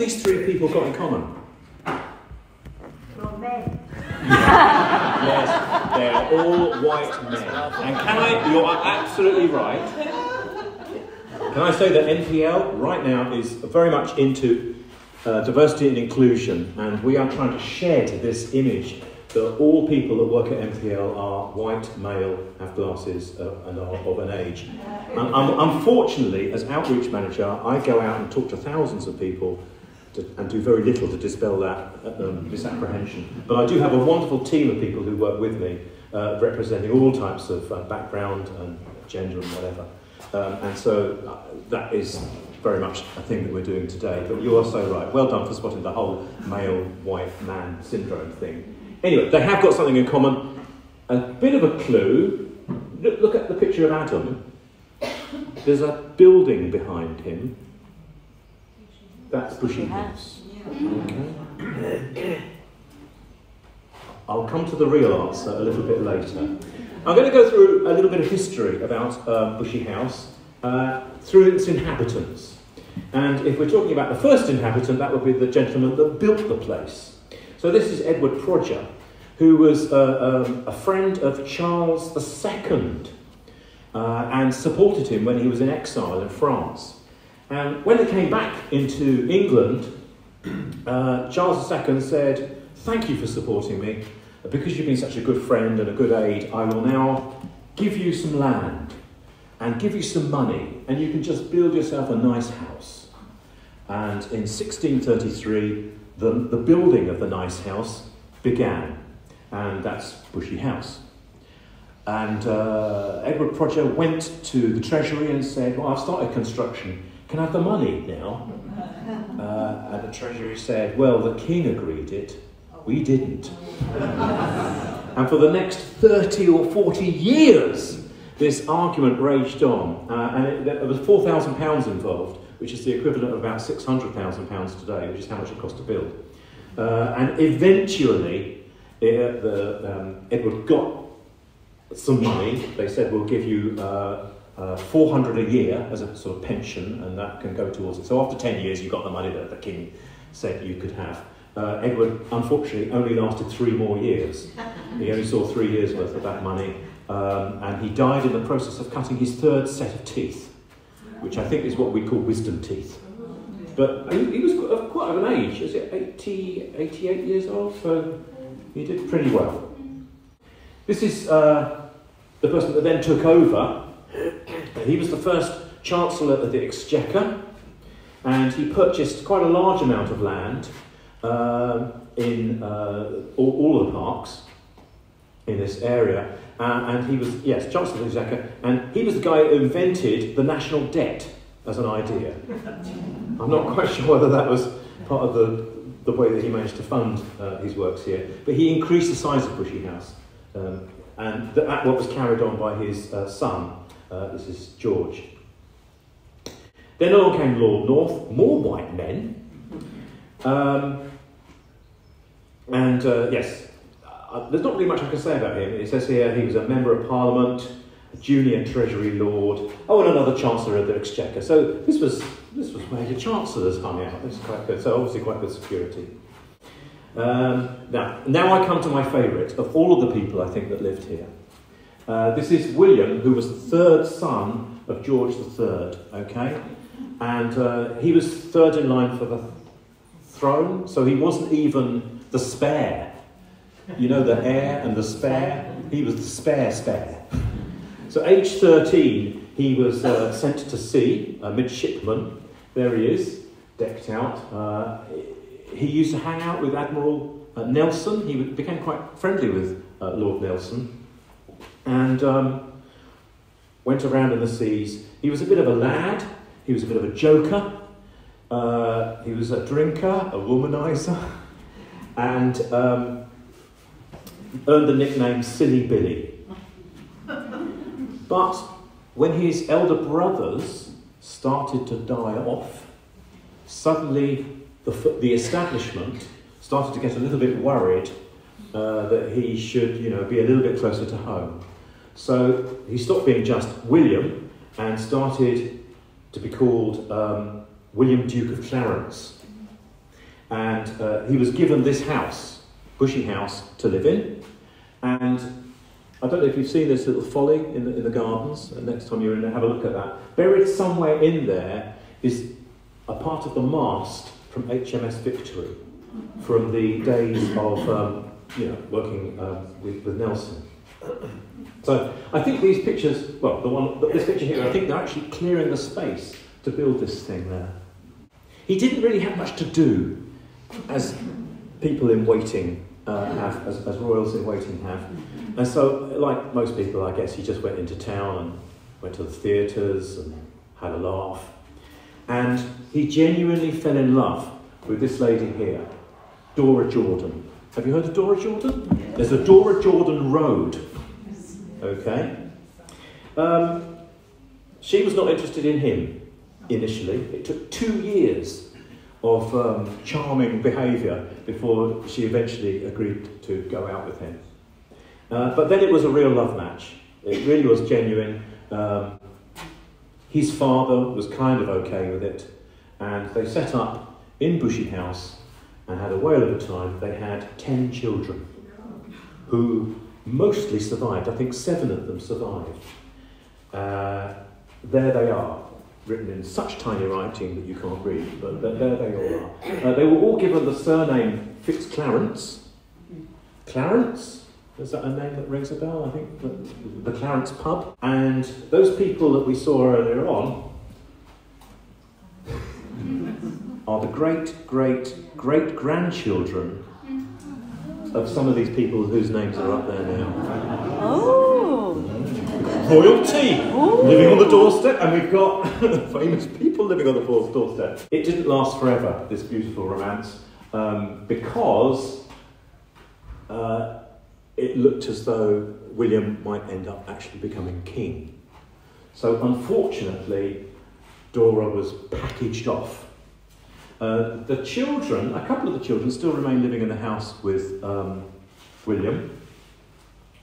These three people got in common. Men. Yes, they're all white men. And can I, you're absolutely right. Can I say that NPL right now is very much into uh, diversity and inclusion, and we are trying to shed this image that all people that work at NPL are white, male, have glasses, uh, and are of an age. And um, unfortunately, as outreach manager, I go out and talk to thousands of people to, and do very little to dispel that um, misapprehension. But I do have a wonderful team of people who work with me, uh, representing all types of uh, background and gender and whatever. Um, and so uh, that is very much a thing that we're doing today. But you are so right. Well done for spotting the whole male white man syndrome thing. Anyway, they have got something in common. A bit of a clue. Look, look at the picture of Adam. There's a building behind him. That's Bushy House. Okay. I'll come to the real answer a little bit later. I'm going to go through a little bit of history about uh, Bushy House uh, through its inhabitants. And if we're talking about the first inhabitant, that would be the gentleman that built the place. So this is Edward Proger, who was uh, um, a friend of Charles II uh, and supported him when he was in exile in France. And when they came back into England, uh, Charles II said, Thank you for supporting me. Because you've been such a good friend and a good aid, I will now give you some land and give you some money, and you can just build yourself a nice house. And in 1633, the, the building of the nice house began, and that's Bushy House. And uh, Edward Proger went to the Treasury and said, Well, I've started construction. Can I have the money now? Uh, and the Treasury said, Well, the King agreed it. We didn't. and for the next 30 or 40 years, this argument raged on. Uh, and it, there was £4,000 involved, which is the equivalent of about £600,000 today, which is how much it cost to build. Uh, and eventually, it, the, um, Edward got some money. They said, We'll give you. Uh, uh, 400 a year as a sort of pension, and that can go towards it. So after 10 years, you got the money that the king said you could have. Uh, Edward, unfortunately, only lasted three more years. He only saw three years worth of that money, um, and he died in the process of cutting his third set of teeth, which I think is what we call wisdom teeth. But he, he was of quite of an age, is it 80, 88 years old? So he did pretty well. This is uh, the person that then took over he was the first Chancellor of the Exchequer, and he purchased quite a large amount of land uh, in uh, all, all, the parks in this area. Uh, and he was, yes, Chancellor of the Exchequer, and he was the guy who invented the national debt as an idea. I'm not quite sure whether that was part of the, the way that he managed to fund uh, his works here, but he increased the size of Bushy House. Um, and that what was carried on by his uh, son, uh, this is George. Then along came Lord North, more white men. Um, and uh, yes, uh, there's not really much I can say about him. It says here he was a member of Parliament, a junior Treasury Lord, oh, and another Chancellor of the Exchequer. So this was this was where your chancellors hung out. This is quite good. So obviously quite good security. Um, now, now I come to my favourite of all of the people I think that lived here. Uh, this is William, who was the third son of George III, okay? And uh, he was third in line for the throne, so he wasn't even the spare. You know, the heir and the spare? He was the spare spare. So, age 13, he was uh, sent to sea, a midshipman. There he is, decked out. Uh, he used to hang out with Admiral uh, Nelson. He became quite friendly with Lord Nelson and um, went around in the seas. He was a bit of a lad, he was a bit of a joker, uh, he was a drinker, a womanizer, and um, earned the nickname Silly Billy. But when his elder brothers started to die off, suddenly the, the establishment started to get a little bit worried uh, that he should, you know, be a little bit closer to home. So he stopped being just William and started to be called um, William Duke of Clarence. And uh, he was given this house, Bushy House, to live in. And I don't know if you've seen this little folly in the, in the gardens. And next time you're in there, have a look at that. Buried somewhere in there is a part of the mast from HMS Victory from the days of um, you know, working um, with, with Nelson. So I think these pictures, well, the one, this picture here, I think they're actually clearing the space to build this thing there. He didn't really have much to do, as people in waiting uh, have, as, as royals in waiting have. And so, like most people, I guess, he just went into town and went to the theatres and had a laugh. And he genuinely fell in love with this lady here, Dora Jordan. Have you heard of Dora Jordan? There's a Dora Jordan Road. Okay? Um, she was not interested in him initially. It took two years of um, charming behaviour before she eventually agreed to go out with him. Uh, but then it was a real love match. It really was genuine. Um, his father was kind of okay with it, and they set up in Bushy House and had a whale of a time. They had 10 children who mostly survived. I think seven of them survived. Uh, there they are, written in such tiny writing that you can't read, but there they all are. Uh, they were all given the surname Fitzclarence. Clarence? Is that a name that rings a bell? I think the Clarence pub. And those people that we saw earlier on are the great, great, great grandchildren of some of these people whose names are up there now. Oh. Royalty Ooh. living on the doorstep, and we've got famous people living on the fourth doorstep. It didn't last forever, this beautiful romance, um, because uh, it looked as though William might end up actually becoming king. So, unfortunately, Dora was packaged off uh, the children, a couple of the children, still remain living in the house with um, William,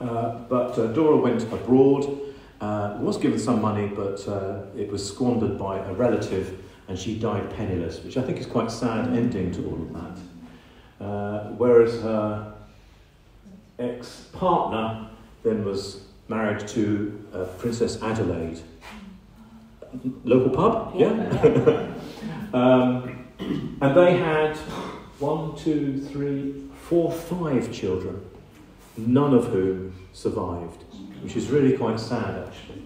uh, but uh, Dora went abroad, uh, was given some money, but uh, it was squandered by a relative, and she died penniless, which I think is quite a sad ending to all of that. whereas her ex-partner then was married to Princess Adelaide. Local pub? Yeah. um, and they had one, two, three, four, five children, none of whom survived, which is really quite sad actually.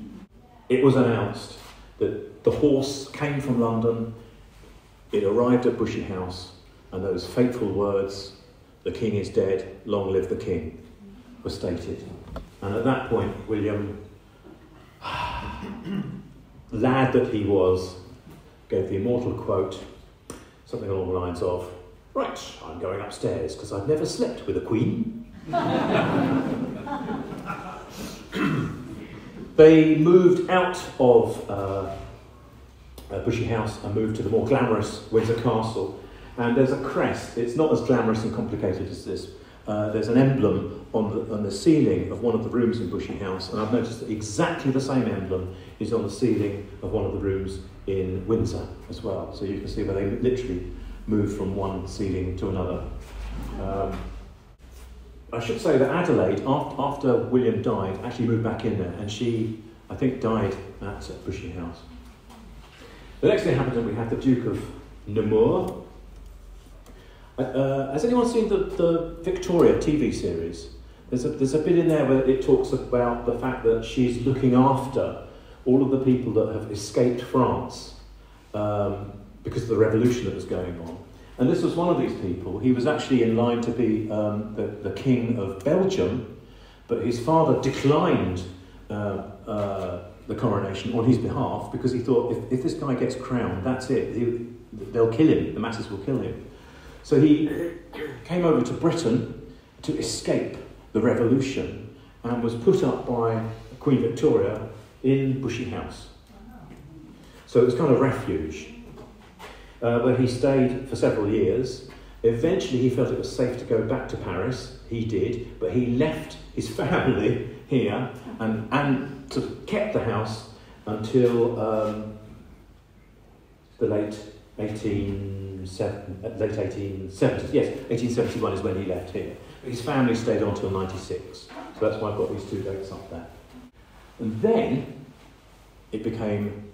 It was announced that the horse came from London, it arrived at Bushy House, and those fateful words, the king is dead, long live the king, were stated. And at that point, William, lad that he was, gave the immortal quote something along the lines of, Right, I'm going upstairs because I've never slept with a queen. they moved out of uh, Bushy House and moved to the more glamorous Windsor Castle. And there's a crest, it's not as glamorous and complicated as this. Uh, there's an emblem on the, on the ceiling of one of the rooms in Bushy House, and I've noticed that exactly the same emblem is on the ceiling of one of the rooms in Windsor as well. So you can see where they literally moved from one ceiling to another. Um, I should say that Adelaide, after, after William died, actually moved back in there, and she, I think, died at Bushy House. The next thing happened, and we had the Duke of Nemours. Uh, has anyone seen the, the Victoria TV series? There's a, there's a bit in there where it talks about the fact that she's looking after all of the people that have escaped France um, because of the revolution that was going on. And this was one of these people. He was actually in line to be um, the, the king of Belgium, but his father declined uh, uh, the coronation on his behalf because he thought if, if this guy gets crowned, that's it. He, they'll kill him, the masses will kill him. So he came over to Britain to escape the revolution and was put up by Queen Victoria in Bushy House. So it was kind of refuge, uh, where he stayed for several years. Eventually, he felt it was safe to go back to Paris. He did, but he left his family here and, and sort of kept the house until um, the late 18 18, late 1870s. Yes, 1871 is when he left here. His family stayed on until 96. So that's why I've got these two dates up there. And then it became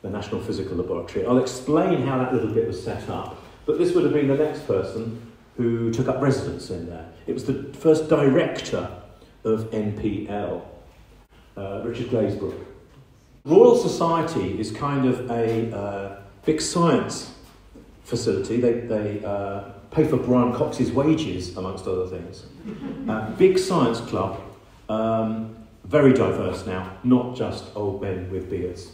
the National Physical Laboratory. I'll explain how that little bit was set up, but this would have been the next person who took up residence in there. It was the first director of NPL, uh, Richard Glazebrook. Royal Society is kind of a uh, big science facility. They, they uh, pay for Brian Cox's wages, amongst other things. Uh, big science club, um, very diverse now, not just old men with beards.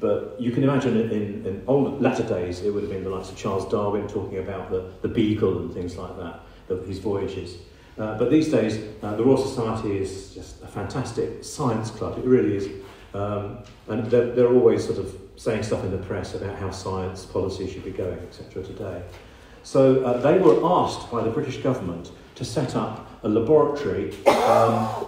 But you can imagine in, in old latter days, it would have been the likes of Charles Darwin talking about the, the beagle and things like that, his voyages. Uh, but these days, uh, the Royal Society is just a fantastic science club. It really is. Um, and they're, they're, always sort of saying stuff in the press about how science policy should be going, etc. today. So uh, they were asked by the British government to set up a laboratory um,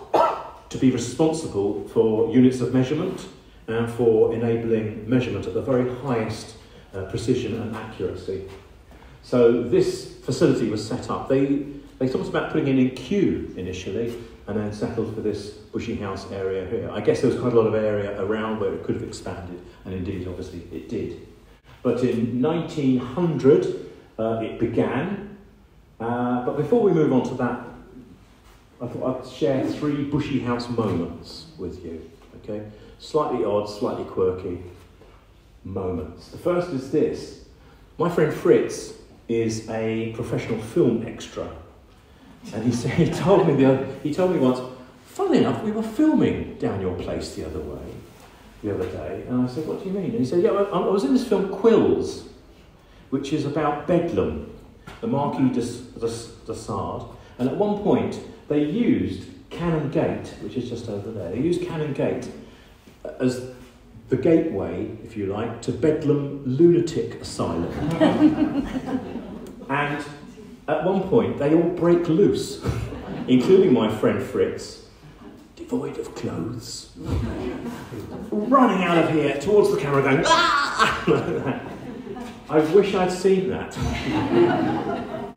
to be responsible for units of measurement and for enabling measurement at the very highest uh, precision and accuracy. So this facility was set up. They, they thought about putting in in Kew initially and then settled for this bushy house area here. I guess there was quite a lot of area around where it could have expanded, and indeed, obviously, it did. But in 1900, uh, it began. Uh, but before we move on to that, I thought I'd share three bushy house moments with you. Okay, slightly odd, slightly quirky moments. The first is this: my friend Fritz is a professional film extra, and he said he told me the other, he told me once. Funnily enough, we were filming down your place the other way, the other day, and I said, "What do you mean?" And he said, "Yeah, I, I was in this film Quills, which is about Bedlam, the Marquis de, de, de Sade, and at one point they used Cannon Gate, which is just over there. They used Cannon Gate as the gateway, if you like, to Bedlam Lunatic Asylum. and at one point, they all break loose, including my friend Fritz, devoid of clothes, running out of here towards the camera, going, ah! I wish I'd seen that.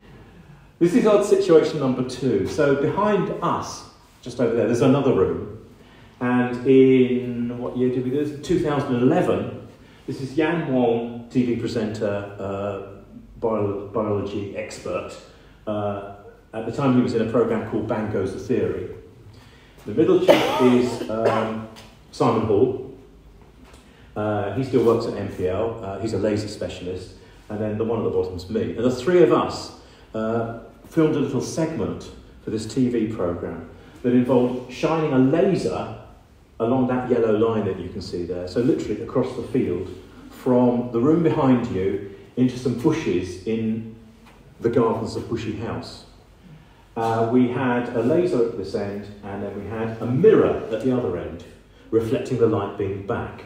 this is odd situation number two. So behind us, just over there, there's another room. And in what year did we do this? 2011. This is Yan Wong, TV presenter, uh, bio- biology expert. Uh, at the time, he was in a program called Bang Goes the Theory. The middle chap is um, Simon Hall, uh, he still works at NPL. Uh, he's a laser specialist. And then the one at the bottom is me. And the three of us uh, filmed a little segment for this TV program that involved shining a laser along that yellow line that you can see there. So literally across the field from the room behind you into some bushes in the gardens of Bushy House. Uh, we had a laser at this end and then we had a mirror at the other end reflecting the light being back.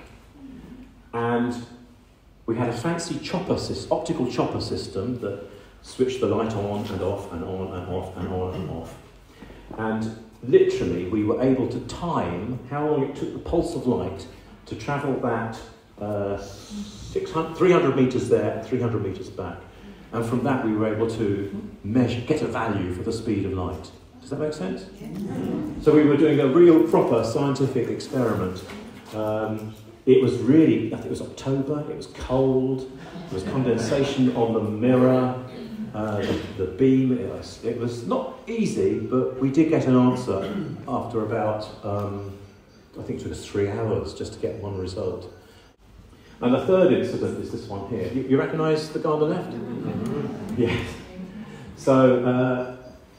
And we had a fancy chopper, optical chopper system that switched the light on and off and on and off and on and off. And literally, we were able to time how long it took the pulse of light to travel that uh, 600, 300 metres there, 300 metres back. And from that, we were able to measure, get a value for the speed of light. Does that make sense? So we were doing a real proper scientific experiment. Um, it was really, I think it was October, it was cold, there was condensation on the mirror, uh, the, the, beam, it was, it was not easy, but we did get an answer after about, um, I think it took us three hours just to get one result. And the third incident is this one here. You, you recognise the guy on the left? Mm-hmm. Yes. So uh,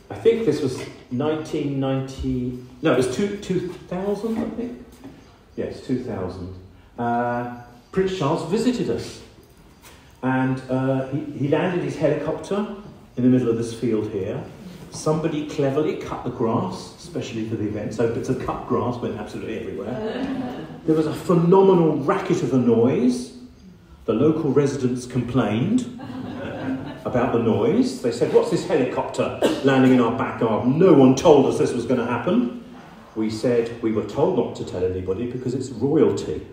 I think this was 1990, no, it was two, 2000, I think. Yes, 2000 uh, Prince Charles visited us. And uh, he, he landed his helicopter in the middle of this field here. Somebody cleverly cut the grass, especially for the event, so bits of cut grass went absolutely everywhere. There was a phenomenal racket of a noise. The local residents complained about the noise. They said, What's this helicopter landing in our back garden? No one told us this was going to happen. We said, We were told not to tell anybody because it's royalty.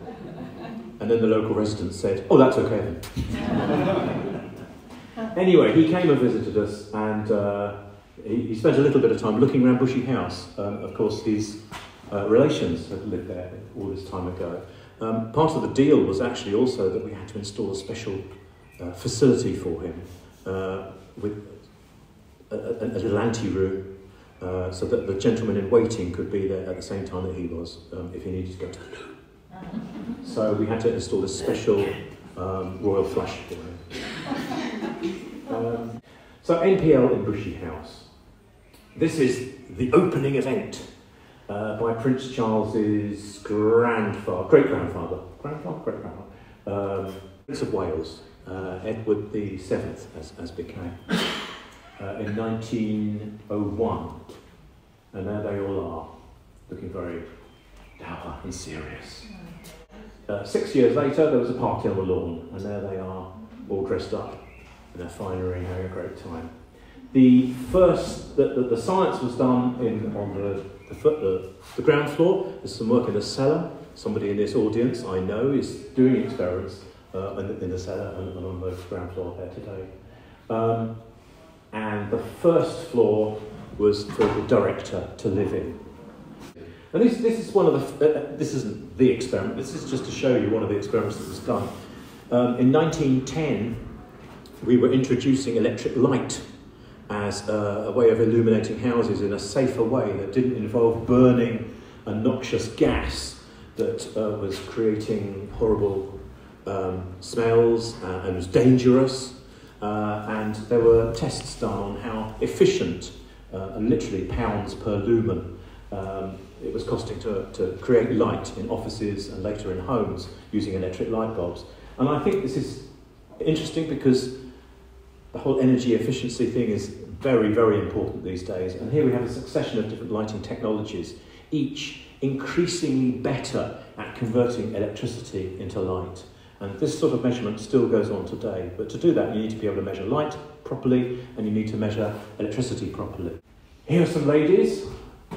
And then the local residents said, oh, that's okay then. Anyway, he came and visited us, and uh, he, he spent a little bit of time looking around Bushy House. Um, of course, his uh, relations had lived there all this time ago. Um, part of the deal was actually also that we had to install a special uh, facility for him uh, with a, a, a little anteroom uh, so that the gentleman in waiting could be there at the same time that he was um, if he needed to go to the loo. So we had to install a special um, royal flush for. Um, so NPL in Bushy House. This is the opening event uh, by Prince Charles's grandfather, great grandfather, grandfather, great grandfather, um, Prince of Wales, uh, Edward the Seventh, as, as became, uh, in 1901, and there they all are, looking very dour and serious. Uh, six years later, there was a party on the lawn, and there they are, all dressed up in their finery, having a great time. The first, the, the, the science was done in, on the, the, the, the ground floor. There's some work in the cellar. Somebody in this audience, I know, is doing experiments uh, in, the, in the cellar and, and on the ground floor there today. Um, and the first floor was for the director to live in. And this, this is one of the, uh, this isn't the experiment, this is just to show you one of the experiments that was done. Um, in 1910, we were introducing electric light as a, a, way of illuminating houses in a safer way that didn't involve burning a noxious gas that uh, was creating horrible um, smells uh, and was dangerous. Uh, and there were tests done on how efficient, uh, literally pounds per lumen, um, it was costing to, to create light in offices and later in homes using electric light bulbs. And I think this is interesting because the whole energy efficiency thing is very, very important these days. And here we have a succession of different lighting technologies, each increasingly better at converting electricity into light. And this sort of measurement still goes on today. But to do that, you need to be able to measure light properly and you need to measure electricity properly. Here are some ladies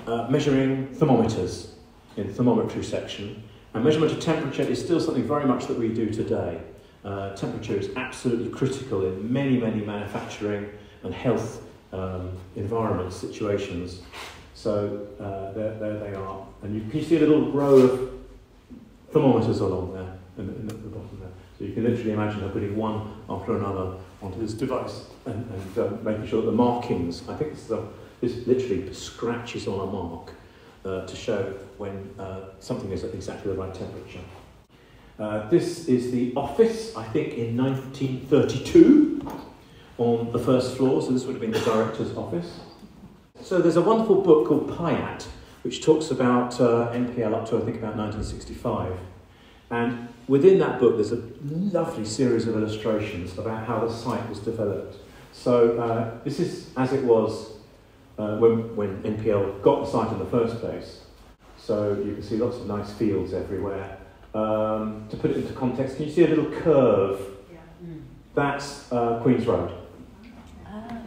uh, measuring thermometers in the thermometry section. And measurement of temperature is still something very much that we do today. Uh, temperature is absolutely critical in many, many manufacturing and health um, environment situations. So uh, there, there they are. And you can see a little row of thermometers along there, in, in the, the, bottom there. So you can literally imagine her putting one after another onto this device and, and uh, making sure that the markings, I think this, the, literally scratches on a mark uh, to show when uh, something is at exactly the right temperature. Uh, this is the office, I think in 1932, on the first floor, so this would have been the director's office. So there's a wonderful book called Pyatt, which talks about uh, NPL up to I think about 1965. And within that book, there's a lovely series of illustrations about how the site was developed. So uh, this is as it was uh, when, when NPL got the site in the first place. So you can see lots of nice fields everywhere. Um, to put it into context, can you see a little curve? Yeah. Mm. That's uh, Queen's Road. Ah.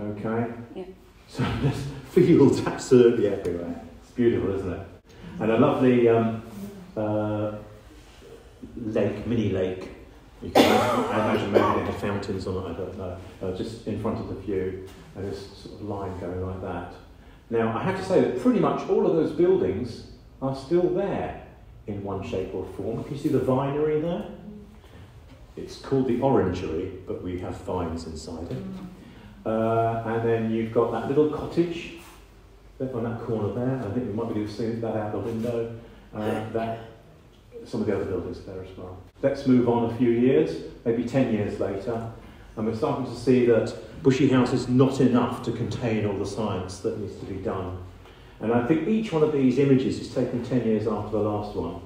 Okay? Yeah. So there's fields absolutely everywhere. It's beautiful, isn't it? And a lovely um, uh, lake, mini lake. You I imagine maybe they have fountains on it, I don't know, uh, just in front of the view, and this sort of line going like that. Now, I have to say that pretty much all of those buildings are still there in one shape or form. Can you see the vinery there? It's called the orangery, but we have vines inside it. Uh, and then you've got that little cottage on that corner there. I think we might be able to see that out the window. Uh, that some of the other buildings there as well. Let's move on a few years, maybe 10 years later, and we're starting to see that Bushy House is not enough to contain all the science that needs to be done. And I think each one of these images is taken 10 years after the last one,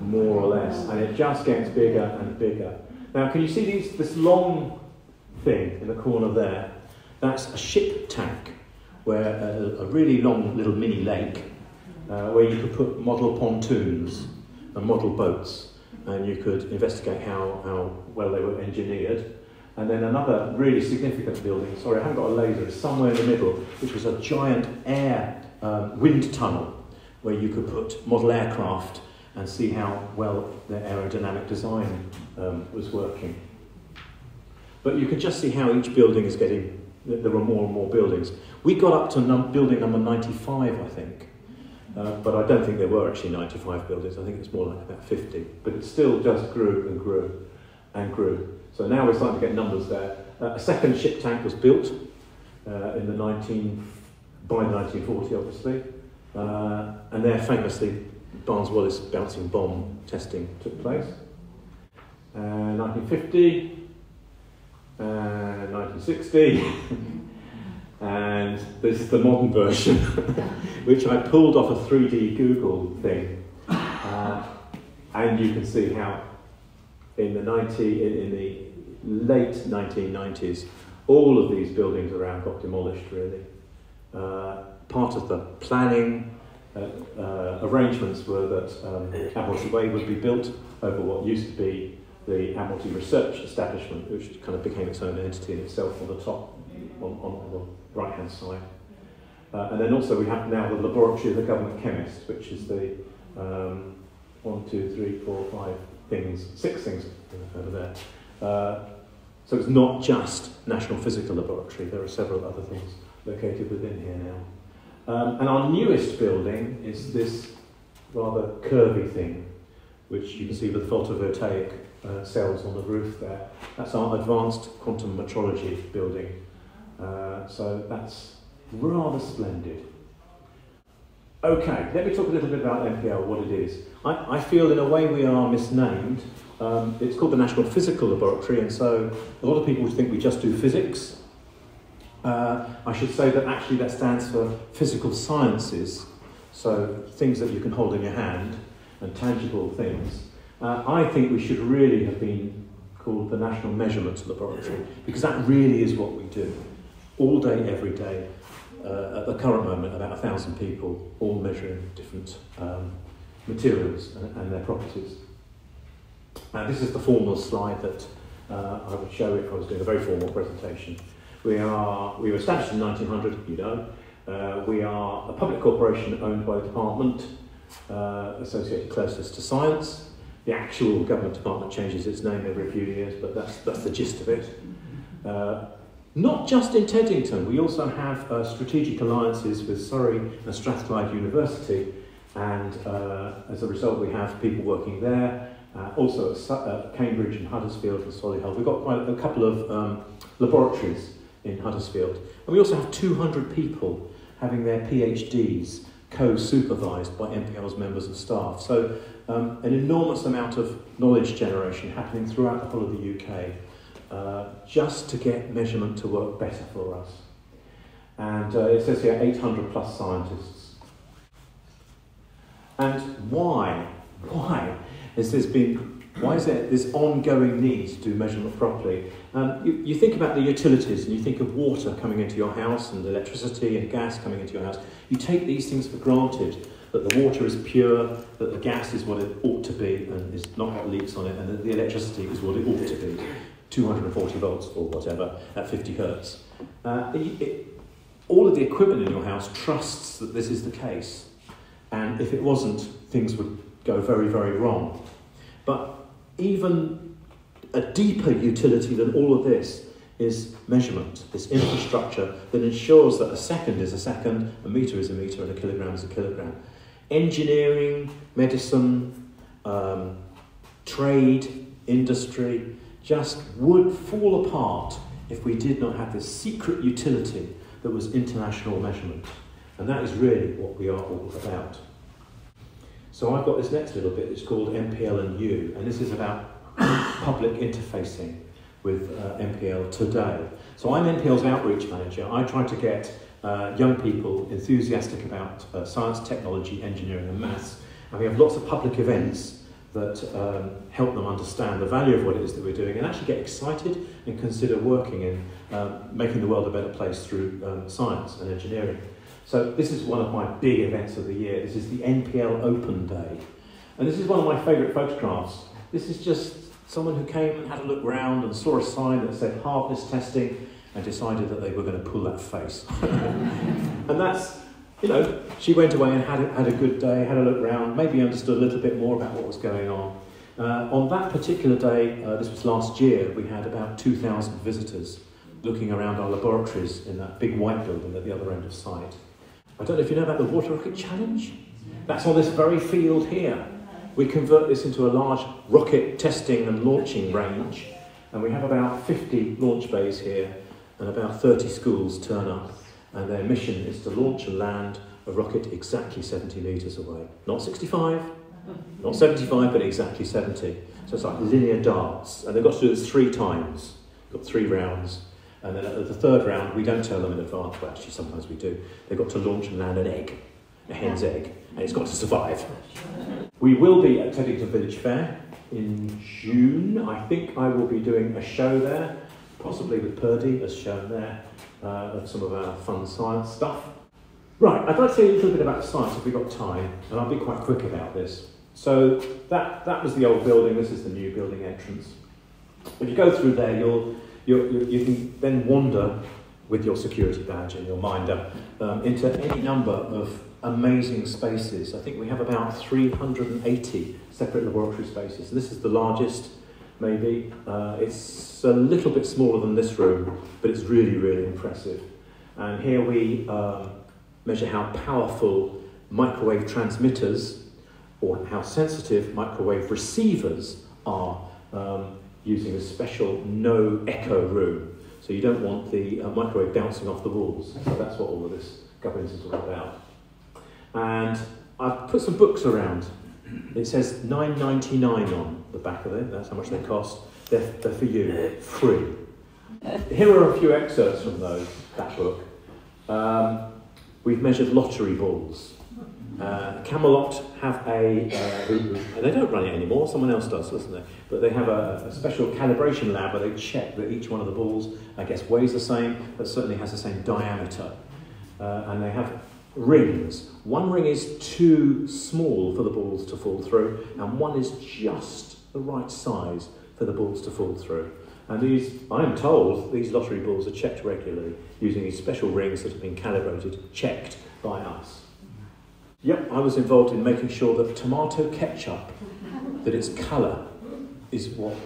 more or less, and it just gets bigger and bigger. Now, can you see these, this long thing in the corner there? That's a ship tank, where a, a really long little mini lake, uh, where you could put model pontoons and model boats, and you could investigate how, how well they were engineered. And then another really significant building, sorry, I haven't got a laser, it's somewhere in the middle, which was a giant air um, wind tunnel where you could put model aircraft and see how well their aerodynamic design um, was working. But you can just see how each building is getting, there are more and more buildings. We got up to num- building number 95, I think. Uh, but I don't think there were actually 95 buildings. I think it's more like about 50. But it still just grew and grew and grew. So now we're starting to get numbers there. Uh, a second ship tank was built uh, in the 19, by 1940, obviously. Uh, and there, famously, Barnes Wallis bouncing bomb testing took place. 1950, uh, 1960, and this is the modern version, which I pulled off a 3D Google thing. Uh, and you can see how in the 90, in, in the late 1990s, all of these buildings around got demolished really. Uh, part of the planning uh, uh, arrangements were that um, Admiralty Way would be built over what used to be the Admiralty Research Establishment, which kind of became its own entity in itself on the top, on, on, on right hand side. Uh, and then also we have now the laboratory of the government chemist, which is the um, one, two, three, four, five things, six things over there. Uh, so it's not just National Physical Laboratory, there are several other things located within here now. Um, and our newest building is this rather curvy thing, which you can see with photovoltaic uh, cells on the roof there. That's our advanced quantum metrology building. Uh, so that's rather splendid. Okay, let me talk a little bit about NPL, what it is. I, I feel in a way we are misnamed. Um, it's called the National Physical Laboratory, and so a lot of people think we just do physics. Uh, I should say that actually that stands for physical sciences, so things that you can hold in your hand and tangible things. Uh, I think we should really have been called the National Measurements Laboratory because that really is what we do. All day, every day, uh, at the current moment, about a thousand people all measuring different um, materials and, and, their properties. And this is the formal slide that uh, I would show if I was doing a very formal presentation. We are we were established in 1900, you know. Uh, we are a public corporation owned by the department uh, associated closest to science. The actual government department changes its name every few years, but that's, that's the gist of it. Uh, not just in Teddington, we also have uh, strategic alliances with Surrey and Strathclyde University, and uh, as a result, we have people working there. Uh, also at uh, Cambridge and Huddersfield and Solihull. We've got quite a couple of um, laboratories in Huddersfield. And we also have 200 people having their PhDs co-supervised by NPL's members of staff. So um, an enormous amount of knowledge generation happening throughout the whole of the UK uh, just to get measurement to work better for us. And uh, it says here 800 plus scientists. And why? Why has this been why is there this ongoing need to do measurement properly? Um, you, you think about the utilities and you think of water coming into your house and electricity and gas coming into your house. You take these things for granted that the water is pure, that the gas is what it ought to be and is not got leaks on it, and that the electricity is what it ought to be 240 volts or whatever at 50 hertz. Uh, it, it, all of the equipment in your house trusts that this is the case, and if it wasn't, things would go very, very wrong. But even a deeper utility than all of this is measurement, this infrastructure that ensures that a second is a second, a metre is a metre, and a kilogram is a kilogram. Engineering, medicine, um, trade, industry just would fall apart if we did not have this secret utility that was international measurement. And that is really what we are all about. So I've got this next little bit, it's called NPL and You, and this is about public interfacing with uh, NPL today. So I'm NPL's outreach manager. I try to get uh, young people enthusiastic about uh, science, technology, engineering and maths. And we have lots of public events that um, help them understand the value of what it is that we're doing and actually get excited and consider working in uh, making the world a better place through um, science and engineering. So this is one of my big events of the year. This is the NPL Open Day. And this is one of my favourite photographs. This is just someone who came and had a look round and saw a sign that said hardness testing and decided that they were going to pull that face. and that's, you know, she went away and had a, had a good day, had a look round, maybe understood a little bit more about what was going on. Uh, on that particular day, uh, this was last year, we had about 2,000 visitors looking around our laboratories in that big white building at the other end of site. I don't know if you know about the Water Rocket Challenge. That's on this very field here. We convert this into a large rocket testing and launching range, and we have about 50 launch bays here, and about 30 schools turn up, and their mission is to launch and land a rocket exactly 70 metres away. Not 65, not 75, but exactly 70. So it's like linear darts, and they've got to do this three times. Got three rounds, and then at the third round, we don't tell them in advance, but actually sometimes we do. They've got to launch and land an egg, a hen's egg, and it's got to survive. We will be at Teddington Village Fair in June. I think I will be doing a show there, possibly with Purdy, as shown there, uh, of some of our fun science stuff. Right, I'd like to say a little bit about science if we've got time, and I'll be quite quick about this. So that, that was the old building, this is the new building entrance. If you go through there, you'll, you you you can then wander with your security badge and your minder um, into any number of amazing spaces. I think we have about 380 separate laboratory spaces. This is the largest, maybe. Uh, it's a little bit smaller than this room, but it's really, really impressive. And here we um, measure how powerful microwave transmitters or how sensitive microwave receivers are um, using a special no echo room. So you don't want the uh, microwave bouncing off the walls. So that's what all of this governance is all about. And I've put some books around. It says 9.99 on the back of it. That's how much they cost. They're, they're for you, free. Here are a few excerpts from those that book. Um, we've measured lottery balls. Uh, Camelot have a, uh, they don't run it anymore, someone else does, doesn't they? But they have a, a, special calibration lab where they check that each one of the balls, I guess, weighs the same, but certainly has the same diameter. Uh, and they have rings. One ring is too small for the balls to fall through, and one is just the right size for the balls to fall through. And these, I'm told, these lottery balls are checked regularly using these special rings that have been calibrated, checked by us. Yep, I was involved in making sure that tomato ketchup, that its colour is what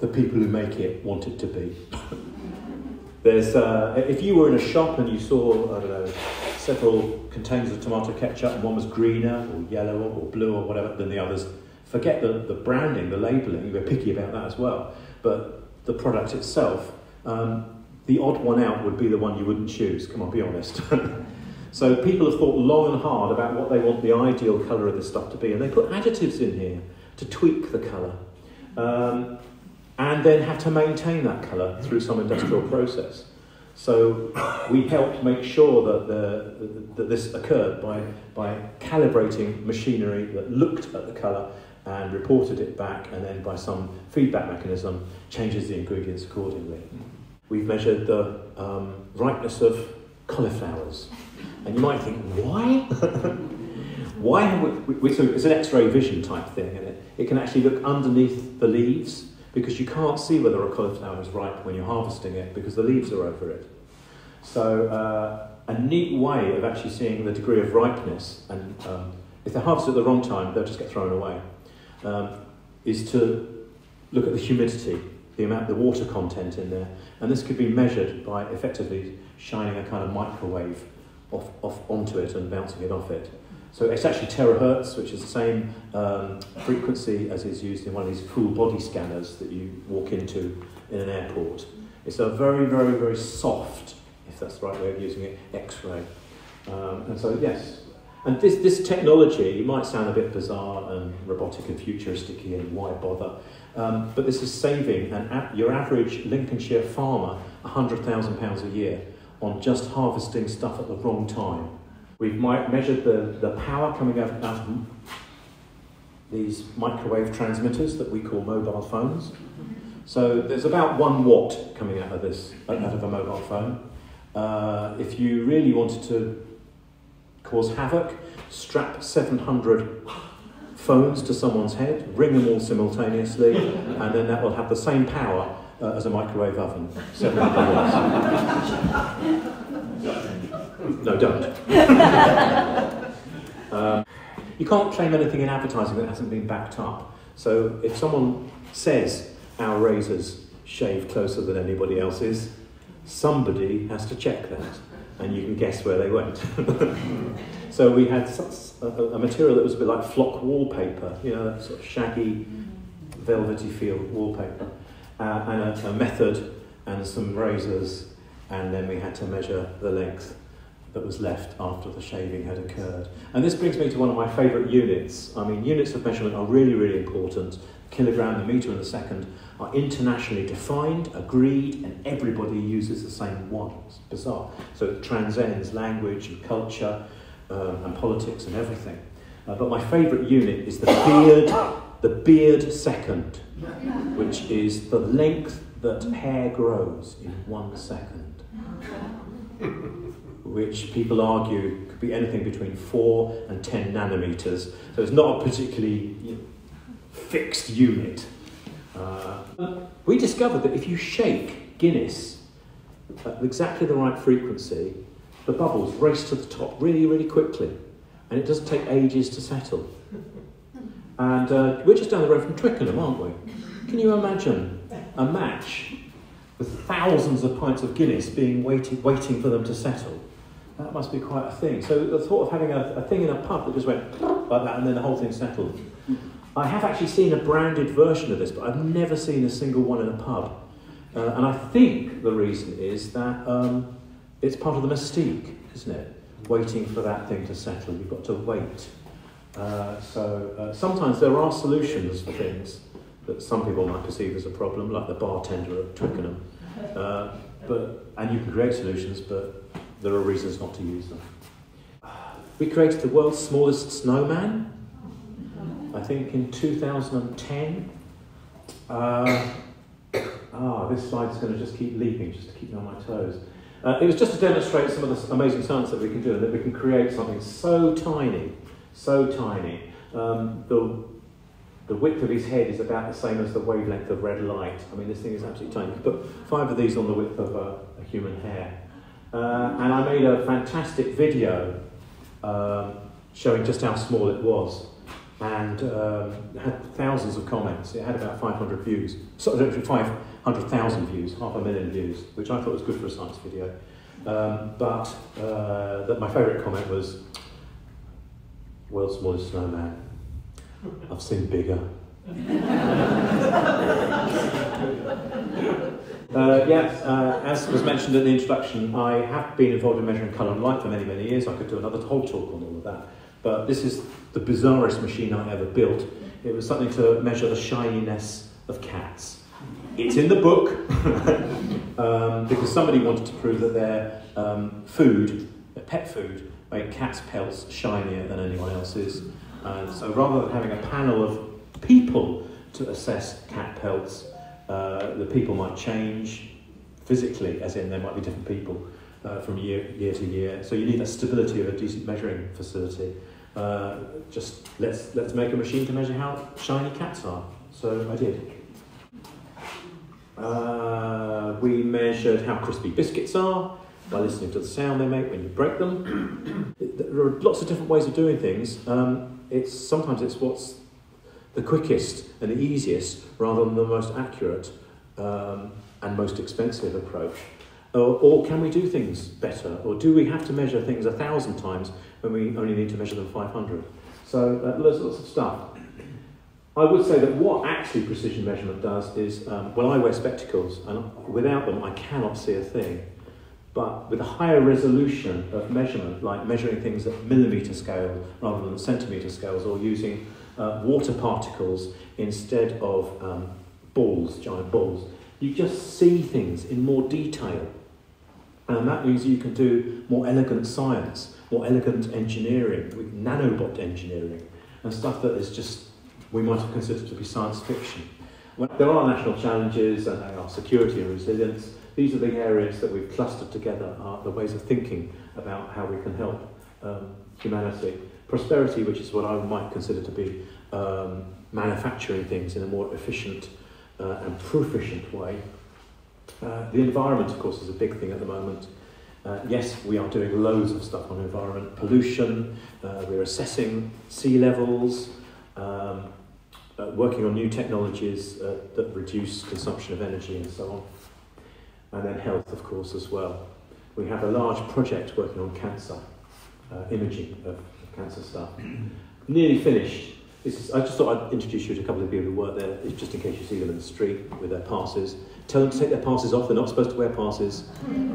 the people who make it want it to be. There's, uh, if you were in a shop and you saw, I don't know, several containers of tomato ketchup and one was greener or yellower or blue or whatever than the others, forget the, the branding, the labelling, we're picky about that as well, but the product itself, um, the odd one out would be the one you wouldn't choose, come on, be honest. So people have thought long and hard about what they want the ideal colour of this stuff to be, and they put additives in here to tweak the colour, um, and then have to maintain that colour through some industrial process. So we helped make sure that, the, that this occurred by, by calibrating machinery that looked at the colour and reported it back, and then by some feedback mechanism changes the ingredients accordingly. We've measured the um, ripeness of cauliflowers. And you might think, why? why have we, we, so it's an X-ray vision type thing, and it, it can actually look underneath the leaves because you can't see whether a cauliflower is ripe when you're harvesting it because the leaves are over it. So uh, a neat way of actually seeing the degree of ripeness, and um, if they're harvested at the wrong time, they'll just get thrown away, um, is to look at the humidity, the amount, the water content in there, and this could be measured by effectively shining a kind of microwave off, off onto it and bouncing it off it. So it's actually terahertz, which is the same um, frequency as is used in one of these full body scanners that you walk into in an airport. It's a very, very, very soft, if that's the right way of using it, X-ray. Um, and so, yes. And this, this technology it might sound a bit bizarre and robotic and futuristic and why bother? Um, but this is saving an, your average Lincolnshire farmer £100,000 a year on just harvesting stuff at the wrong time. We've measured the, the power coming out of these microwave transmitters that we call mobile phones. So there's about one watt coming out of this, out of a mobile phone. Uh, if you really wanted to cause havoc, strap 700 phones to someone's head, ring them all simultaneously, and then that will have the same power uh, as a microwave oven. no, don't. um, you can't claim anything in advertising that hasn't been backed up. So if someone says our razors shave closer than anybody else's, somebody has to check that, and you can guess where they went. so we had a, a, material that was a bit like flock wallpaper, you know, sort of shaggy, velvety feel wallpaper, uh, and a, a method and some razors, and then we had to measure the length that was left after the shaving had occurred. And this brings me to one of my favourite units. I mean, units of measurement are really, really important. Kilogram, the metre, and the second are internationally defined, agreed, and everybody uses the same one. Bizarre. So it transcends language and culture um, and politics and everything. Uh, but my favourite unit is the beard, the beard second, which is the length that hair grows in one second which people argue could be anything between 4 and 10 nanometers. So it's not a particularly you know, fixed unit. Uh, we discovered that if you shake Guinness at exactly the right frequency, the bubbles race to the top really, really quickly, and it doesn't take ages to settle. And uh, we're just down the road from Twickenham, aren't we? Can you imagine a match with thousands of pints of Guinness being waited, waiting for them to settle? That must be quite a thing. So the thought of having a, a thing in a pub that just went like that and then the whole thing settled. I have actually seen a branded version of this, but I've never seen a single one in a pub. Uh, and I think the reason is that um, it's part of the mystique, isn't it? Waiting for that thing to settle. You've got to wait. Uh, so uh, sometimes there are solutions for things that some people might perceive as a problem, like the bartender at Twickenham. Uh, but, and you can create solutions, but there are reasons not to use them. We created the world's smallest snowman, I think in 2010. Uh, ah, this slide's going to just keep leaping, just to keep me on my toes. Uh, it was just to demonstrate some of the amazing science that we can do, and that we can create something so tiny, so tiny. Um, the, the width of his head is about the same as the wavelength of red light. I mean, this thing is absolutely tiny. You put five of these on the width of a, a human hair. Uh, and I made a fantastic video um, showing just how small it was and um, had thousands of comments. It had about 500 views, so, 500,000 views, half a million views, which I thought was good for a science video. Um, but uh, that my favourite comment was, world's smallest snowman. I've seen bigger. Uh, yes, uh, as was mentioned in the introduction, I have been involved in measuring colour and light for many, many years. I could do another whole talk on all of that. But this is the bizarrest machine I ever built. It was something to measure the shininess of cats. It's in the book um, because somebody wanted to prove that their um, food, their pet food, made cats' pelts shinier than anyone else's. And so rather than having a panel of people to assess cat pelts, uh, the people might change physically, as in there might be different people uh, from year, year to year. So you need that stability of a decent measuring facility. Uh, just let's, let's make a machine to measure how shiny cats are. So I did. Uh, we measured how crispy biscuits are by listening to the sound they make when you break them. there are lots of different ways of doing things. Um, it's sometimes it's what's the quickest and the easiest rather than the most accurate um, and most expensive approach? Or, or, can we do things better? Or do we have to measure things a thousand times when we only need to measure them 500? So uh, there's lots of stuff. I would say that what actually precision measurement does is, um, well, I wear spectacles, and without them I cannot see a thing. But with a higher resolution of measurement, like measuring things at millimetre scale rather than centimetre scales, or using uh, water particles instead of um, balls, giant balls. You just see things in more detail. And that means you can do more elegant science, more elegant engineering, nanobot engineering, and stuff that is just, we might have considered to be science fiction. There are national challenges and there are security and resilience. These are the areas that we've clustered together, are the ways of thinking about how we can help um, humanity prosperity, which is what I might consider to be um, manufacturing things in a more efficient uh, and proficient way. Uh, the environment, of course, is a big thing at the moment. Uh, yes, we are doing loads of stuff on environment pollution, uh, we're assessing sea levels, um, uh, working on new technologies uh, that reduce consumption of energy and so on. And then health, of course, as well. We have a large project working on cancer, uh, imaging of, of cancer stuff. Nearly finished. Is, I just thought I'd introduce you to a couple of people who work there, just in case you see them in the street with their passes. Tell them to take their passes off. They're not supposed to wear passes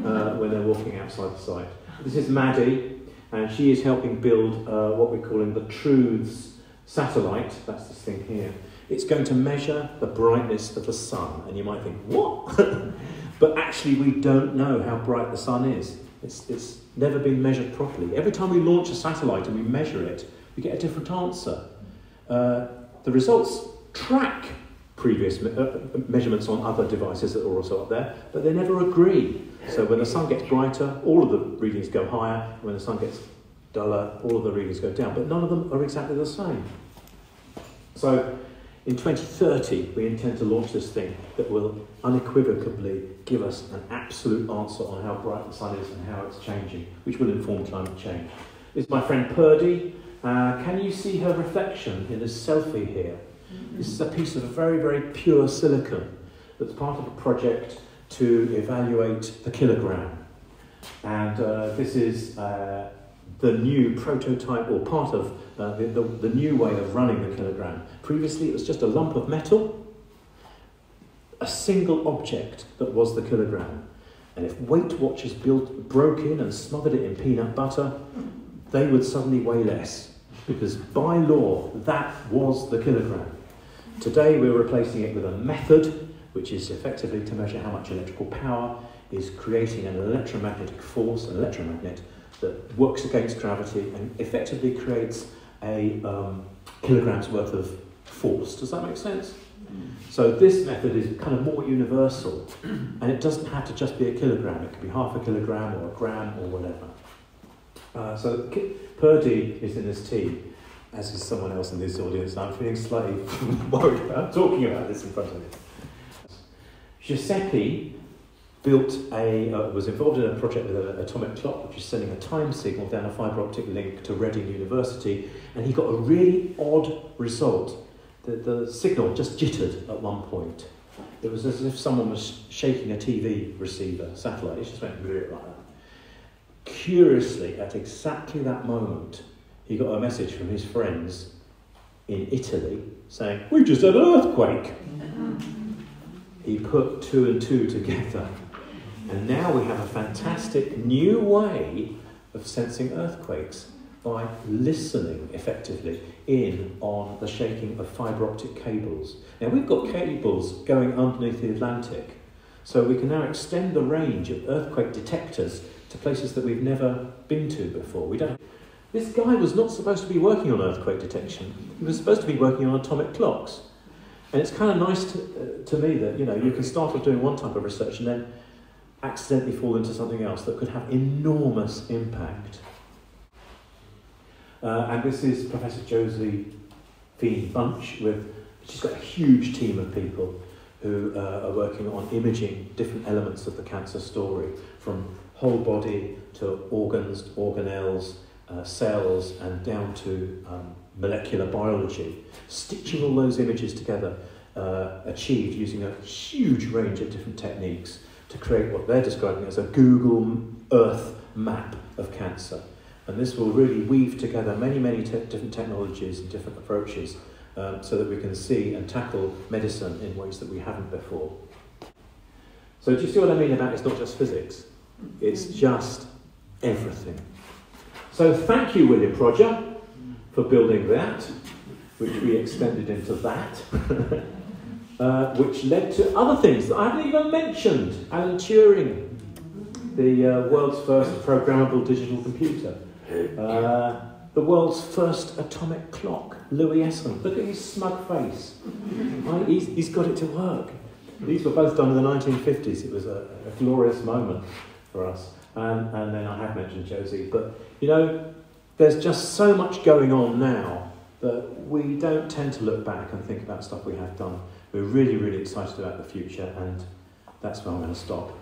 uh, when they're walking outside the site. This is Maddie, and she is helping build uh, what we're calling the Truths satellite. That's this thing here. It's going to measure the brightness of the sun, and you might think, what? but actually, we don't know how bright the sun is. It's, it's never been measured properly. Every time we launch a satellite and we measure it, we get a different answer. Uh, the results track previous me- uh, measurements on other devices that are also up there, but they never agree. So when the sun gets brighter, all of the readings go higher. When the sun gets duller, all of the readings go down, but none of them are exactly the same. So in 2030, we intend to launch this thing that will unequivocally give us an absolute answer on how bright the sun is and how it's changing, which will inform climate change. This is my friend Purdy. Uh, can you see her reflection in this selfie here? This is a piece of very, very pure silicon that's part of a project to evaluate the kilogram. And uh, this is uh, the new prototype or part of uh, the, the, the new way of running the kilogram. Previously, it was just a lump of metal, a single object that was the kilogram. And if Weight Watchers built, broke in and smothered it in peanut butter, they would suddenly weigh less because by law that was the kilogram. Today we're replacing it with a method which is effectively to measure how much electrical power is creating an electromagnetic force, an electromagnet that works against gravity and effectively creates a um, kilograms worth of force. Does that make sense? So this method is kind of more universal, and it doesn't have to just be a kilogram. It could be half a kilogram or a gram or whatever. Uh, so Purdy is in this team, as is someone else in this audience. I'm feeling slightly worried about talking about this in front of you. Giuseppe built a, uh, was involved in a project with an atomic clock, which is sending a time signal down a fibre optic link to Reading University, and he got a really odd result. The, the signal just jittered at one point. It was as if someone was shaking a TV receiver, satellite. It just went like that. Curiously, at exactly that moment, he got a message from his friends in Italy saying, We just had an earthquake. He put two and two together. And now we have a fantastic new way of sensing earthquakes by listening effectively in on the shaking of fibre optic cables. Now we've got cables going underneath the Atlantic, so we can now extend the range of earthquake detectors to places that we've never been to before. We don't. This guy was not supposed to be working on earthquake detection. He was supposed to be working on atomic clocks. And it's kind of nice to, uh, to me that you know you can start off doing one type of research and then accidentally fall into something else that could have enormous impact. Uh, and this is Professor Josie Josephine Bunch with she's got a huge team of people who uh, are working on imaging different elements of the cancer story, from whole body to organs, organelles, uh, cells, and down to um, molecular biology. Stitching all those images together, uh, achieved using a huge range of different techniques to create what they're describing as a Google Earth map of cancer. And this will really weave together many, many te- different technologies and different approaches um, so that we can see and tackle medicine in ways that we haven't before. So, do you see what I mean about it's not just physics? It's just everything. So, thank you, William Proger, for building that, which we extended into that. Uh, which led to other things that I haven't even mentioned. Alan Turing, the uh, world's first programmable digital computer, uh, the world's first atomic clock, Louis Essen. Look at his smug face. Right? He's, he's got it to work. These were both done in the 1950s. It was a, a glorious moment for us. And, and then I have mentioned Josie. But, you know, there's just so much going on now that we don't tend to look back and think about stuff we have done. We're really, really excited about the future, and that's where I'm going to stop.